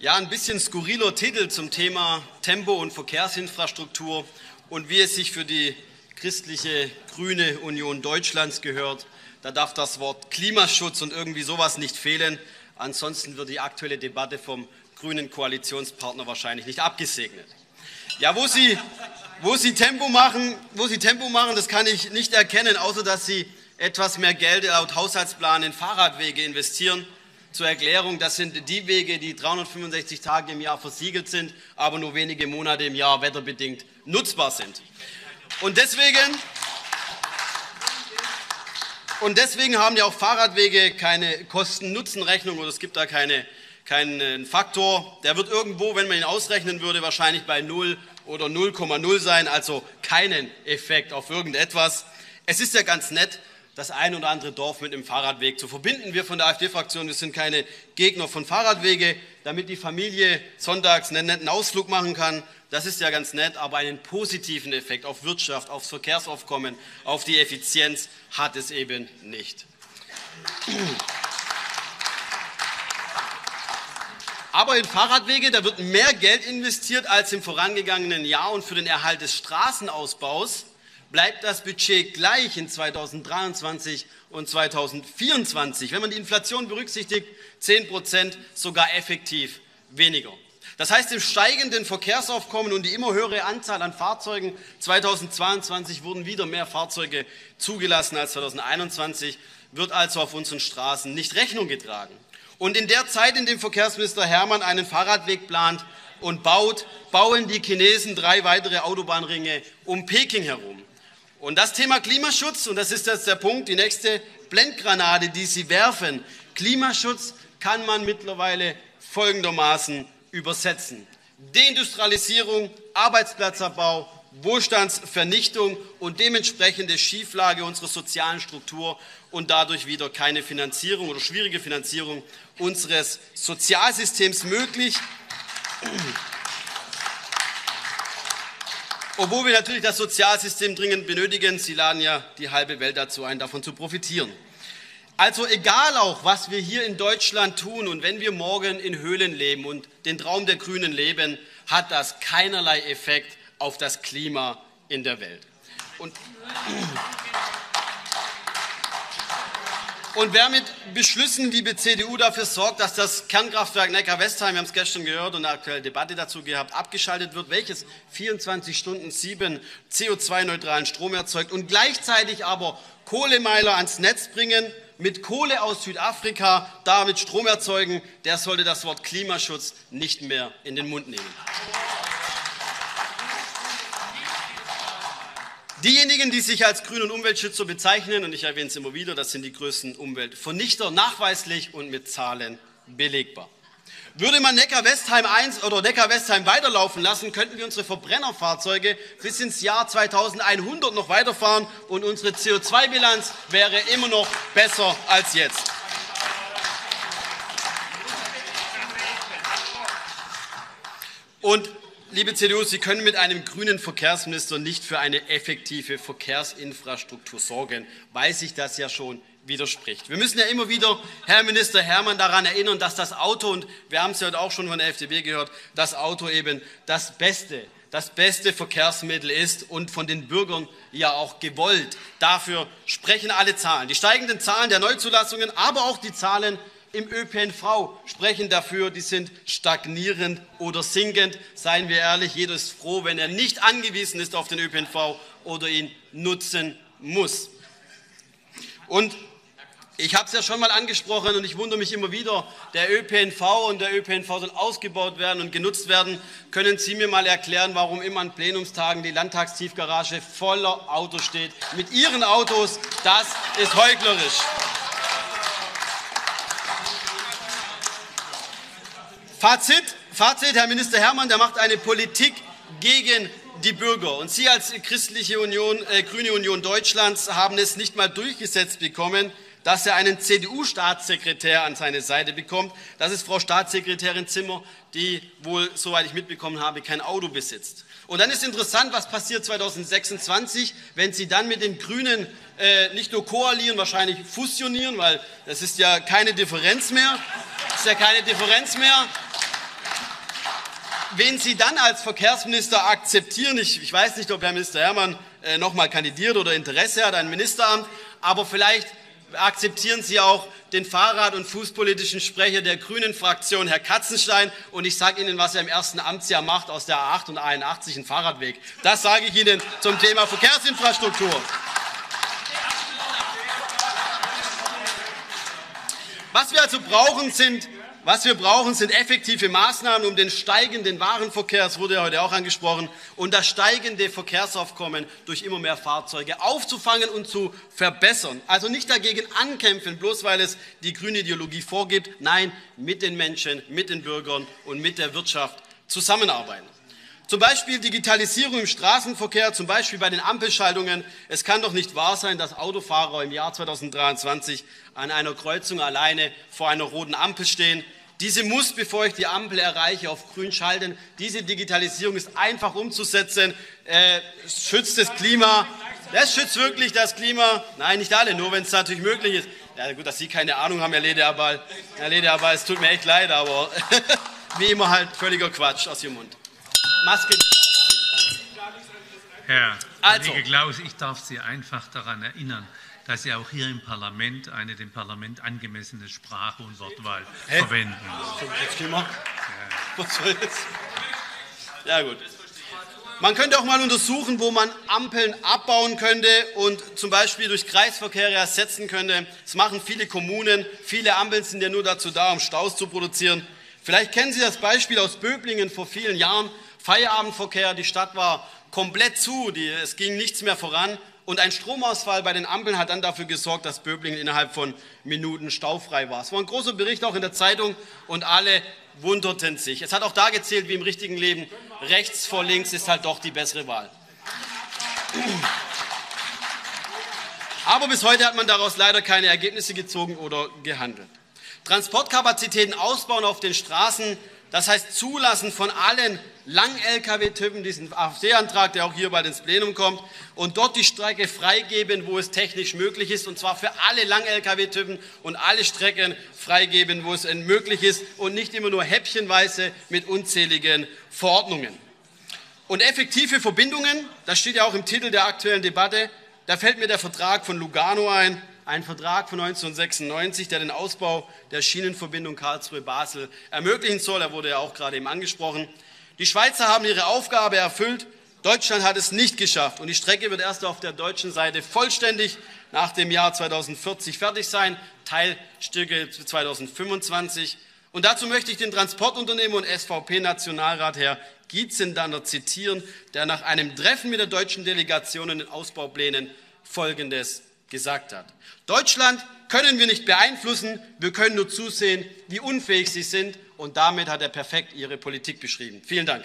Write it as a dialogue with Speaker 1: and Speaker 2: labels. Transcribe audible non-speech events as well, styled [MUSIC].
Speaker 1: Ja, ein bisschen skurriler Titel zum Thema Tempo- und Verkehrsinfrastruktur und wie es sich für die christliche Grüne Union Deutschlands gehört. Da darf das Wort Klimaschutz und irgendwie sowas nicht fehlen. Ansonsten wird die aktuelle Debatte vom grünen Koalitionspartner wahrscheinlich nicht abgesegnet. Ja, wo Sie, wo Sie, Tempo, machen, wo Sie Tempo machen, das kann ich nicht erkennen, außer dass Sie etwas mehr Geld laut Haushaltsplan in Fahrradwege investieren zur Erklärung, das sind die Wege, die 365 Tage im Jahr versiegelt sind, aber nur wenige Monate im Jahr wetterbedingt nutzbar sind. Und deswegen, und deswegen haben ja auch Fahrradwege keine Kosten-Nutzen-Rechnung oder es gibt da keine, keinen Faktor. Der wird irgendwo, wenn man ihn ausrechnen würde, wahrscheinlich bei 0 oder 0,0 sein, also keinen Effekt auf irgendetwas. Es ist ja ganz nett, das ein oder andere Dorf mit einem Fahrradweg zu verbinden. Wir von der AfD-Fraktion, wir sind keine Gegner von Fahrradwege, damit die Familie sonntags einen netten Ausflug machen kann. Das ist ja ganz nett, aber einen positiven Effekt auf Wirtschaft, aufs Verkehrsaufkommen, auf die Effizienz hat es eben nicht. Aber in Fahrradwege, da wird mehr Geld investiert als im vorangegangenen Jahr und für den Erhalt des Straßenausbaus bleibt das Budget gleich in 2023 und 2024. Wenn man die Inflation berücksichtigt, 10 Prozent sogar effektiv weniger. Das heißt, im steigenden Verkehrsaufkommen und die immer höhere Anzahl an Fahrzeugen 2022 wurden wieder mehr Fahrzeuge zugelassen als 2021, wird also auf unseren Straßen nicht Rechnung getragen. Und in der Zeit, in der Verkehrsminister Hermann einen Fahrradweg plant und baut, bauen die Chinesen drei weitere Autobahnringe um Peking herum. Und das Thema Klimaschutz, und das ist jetzt der Punkt, die nächste Blendgranate, die Sie werfen. Klimaschutz kann man mittlerweile folgendermaßen übersetzen. Deindustrialisierung, Arbeitsplatzabbau, Wohlstandsvernichtung und dementsprechende Schieflage unserer sozialen Struktur und dadurch wieder keine Finanzierung oder schwierige Finanzierung unseres Sozialsystems möglich obwohl wir natürlich das Sozialsystem dringend benötigen. Sie laden ja die halbe Welt dazu ein, davon zu profitieren. Also egal auch, was wir hier in Deutschland tun und wenn wir morgen in Höhlen leben und den Traum der Grünen leben, hat das keinerlei Effekt auf das Klima in der Welt. Und Und wer mit Beschlüssen, liebe CDU, dafür sorgt, dass das Kernkraftwerk Neckar-Westheim, wir haben es gestern gehört und eine aktuelle Debatte dazu gehabt, abgeschaltet wird, welches 24 Stunden sieben CO2-neutralen Strom erzeugt und gleichzeitig aber Kohlemeiler ans Netz bringen, mit Kohle aus Südafrika damit Strom erzeugen, der sollte das Wort Klimaschutz nicht mehr in den Mund nehmen. Diejenigen, die sich als Grün- und Umweltschützer bezeichnen, und ich erwähne es immer wieder, das sind die größten Umweltvernichter, nachweislich und mit Zahlen belegbar. Würde man Neckar-Westheim 1 oder Neckar-Westheim weiterlaufen lassen, könnten wir unsere Verbrennerfahrzeuge bis ins Jahr 2100 noch weiterfahren und unsere CO2-Bilanz wäre immer noch besser als jetzt. Und liebe CDU, Sie können mit einem grünen Verkehrsminister nicht für eine effektive Verkehrsinfrastruktur sorgen, weil sich das ja schon widerspricht. Wir müssen ja immer wieder, Herr Minister Hermann, daran erinnern, dass das Auto, und wir haben es ja heute auch schon von der FDP gehört, das Auto eben das beste, das beste Verkehrsmittel ist und von den Bürgern ja auch gewollt. Dafür sprechen alle Zahlen. Die steigenden Zahlen der Neuzulassungen, aber auch die Zahlen im ÖPNV sprechen dafür, die sind stagnierend oder sinkend. Seien wir ehrlich, jeder ist froh, wenn er nicht angewiesen ist auf den ÖPNV oder ihn nutzen muss. Und ich habe es ja schon mal angesprochen und ich wundere mich immer wieder, der ÖPNV und der ÖPNV soll ausgebaut werden und genutzt werden. Können Sie mir mal erklären, warum immer an Plenumstagen die Landtagstiefgarage voller Autos steht? Mit Ihren Autos, das ist heuchlerisch. Fazit, Fazit, Herr Minister Hermann, der macht eine Politik gegen die Bürger. Und Sie als christliche Union, äh, Grüne Union Deutschlands haben es nicht mal durchgesetzt bekommen, dass er einen CDU-Staatssekretär an seine Seite bekommt. Das ist Frau Staatssekretärin Zimmer, die wohl, soweit ich mitbekommen habe, kein Auto besitzt. Und dann ist interessant, was passiert 2026, wenn Sie dann mit den Grünen äh, nicht nur koalieren, wahrscheinlich fusionieren, weil das ist ja keine Differenz mehr. Das ist ja keine Differenz mehr. Wen Sie dann als Verkehrsminister akzeptieren, ich, ich weiß nicht, ob Herr Minister Hermann äh, noch mal kandidiert oder Interesse hat an ein Ministeramt, aber vielleicht akzeptieren Sie auch den Fahrrad- und fußpolitischen Sprecher der Grünen-Fraktion, Herr Katzenstein. Und ich sage Ihnen, was er im ersten Amtsjahr macht aus der A8 und A81 einen Fahrradweg. Das sage ich Ihnen zum Thema Verkehrsinfrastruktur. Was wir also brauchen, sind was wir brauchen, sind effektive Maßnahmen, um den steigenden Warenverkehr, das wurde ja heute auch angesprochen, und das steigende Verkehrsaufkommen durch immer mehr Fahrzeuge aufzufangen und zu verbessern. Also nicht dagegen ankämpfen, bloß weil es die grüne Ideologie vorgibt. Nein, mit den Menschen, mit den Bürgern und mit der Wirtschaft zusammenarbeiten. Zum Beispiel Digitalisierung im Straßenverkehr, zum Beispiel bei den Ampelschaltungen. Es kann doch nicht wahr sein, dass Autofahrer im Jahr 2023 an einer Kreuzung alleine vor einer roten Ampel stehen. Diese muss, bevor ich die Ampel erreiche, auf grün schalten. Diese Digitalisierung ist einfach umzusetzen. Äh, schützt das Klima. Das schützt wirklich das Klima. Nein, nicht alle, nur wenn es natürlich möglich ist. Ja, gut, dass Sie keine Ahnung haben, Herr Ledeabal. Herr Ledeabal, es tut mir echt leid, aber [LAUGHS] wie immer halt völliger Quatsch aus Ihrem Mund. Maske.
Speaker 2: Herr also. Kollege Klaus, ich darf Sie einfach daran erinnern, dass Sie auch hier im Parlament eine dem Parlament angemessene Sprache und Wortwahl Hä? verwenden. Jetzt gehen wir. Ja.
Speaker 1: Was soll das? Ja, gut. Man könnte auch mal untersuchen, wo man Ampeln abbauen könnte und zum Beispiel durch Kreisverkehre ersetzen könnte. Das machen viele Kommunen. Viele Ampeln sind ja nur dazu da, um Staus zu produzieren. Vielleicht kennen Sie das Beispiel aus Böblingen vor vielen Jahren. Feierabendverkehr, die Stadt war komplett zu, die, es ging nichts mehr voran. Und ein Stromausfall bei den Ampeln hat dann dafür gesorgt, dass Böblingen innerhalb von Minuten staufrei war. Es war ein großer Bericht auch in der Zeitung und alle wunderten sich. Es hat auch da gezählt, wie im richtigen Leben, rechts vor links ist halt doch die bessere Wahl. Aber bis heute hat man daraus leider keine Ergebnisse gezogen oder gehandelt. Transportkapazitäten ausbauen auf den Straßen das heißt, zulassen von allen Lang-Lkw-Typen, diesen AfD-Antrag, der auch hier bald ins Plenum kommt, und dort die Strecke freigeben, wo es technisch möglich ist, und zwar für alle Lang-Lkw-Typen und alle Strecken freigeben, wo es möglich ist, und nicht immer nur häppchenweise mit unzähligen Verordnungen. Und effektive Verbindungen, das steht ja auch im Titel der aktuellen Debatte, da fällt mir der Vertrag von Lugano ein, ein Vertrag von 1996, der den Ausbau der Schienenverbindung Karlsruhe-Basel ermöglichen soll. Er wurde ja auch gerade eben angesprochen. Die Schweizer haben ihre Aufgabe erfüllt. Deutschland hat es nicht geschafft. Und die Strecke wird erst auf der deutschen Seite vollständig nach dem Jahr 2040 fertig sein. Teilstücke 2025. Und dazu möchte ich den Transportunternehmer und SVP-Nationalrat Herr Gietzendanner zitieren, der nach einem Treffen mit der deutschen Delegation in den Ausbauplänen Folgendes gesagt hat. Deutschland können wir nicht beeinflussen, wir können nur zusehen, wie unfähig sie sind. Und damit hat er perfekt ihre Politik beschrieben. Vielen Dank.